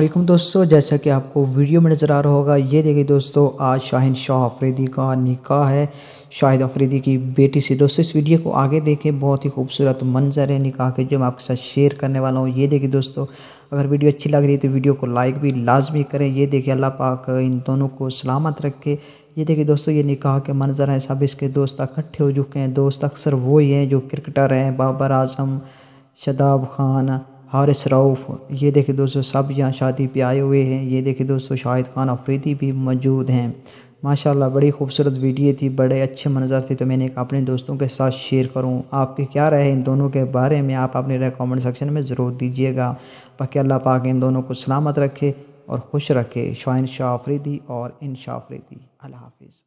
वालेकुम दोस्तों, जैसा कि आपको वीडियो में नज़र आ रहा होगा, ये देखिए दोस्तों, आज शाहिन शाह अफरीदी का निकाह है। शाहिद अफरीदी की बेटी से दोस्तों, इस वीडियो को आगे देखें, बहुत ही खूबसूरत मंजर है निकाह के, जो मैं आपके साथ शेयर करने वाला हूँ। ये देखिए दोस्तों, अगर वीडियो अच्छी लग रही है तो वीडियो को लाइक भी लाजमी करें। ये देखिए अल्लाह पाक इन दोनों को सलामत रखे। ये देखिए दोस्तों, ये निकाह के मंजर हैं, सब इसके दोस्त इकट्ठे हो चुके हैं। दोस्त अक्सर वही हैं जो क्रिकेटर हैं, बाबर आज़म, शदाब खान हारिस रऊफ़, ये देखिए दोस्तों, सब यहाँ शादी पे आए हुए हैं। ये देखिए दोस्तों, शाहिद खान अफरीदी भी मौजूद हैं। माशाल्लाह, बड़ी खूबसूरत वीडियो थी, बड़े अच्छे मंजर थे। तो मैंने अपने दोस्तों के साथ शेयर करूँ। आपके क्या रहे इन दोनों के बारे में, आप अपने कमेंट सेक्शन में ज़रूर दीजिएगा। बाकी अल्लाह पाक इन दोनों को सलामत रखे और खुश रखे। शाहिन शाह अफरीदी और इन शाह अफरीदी। अल्लाह हाफिज़।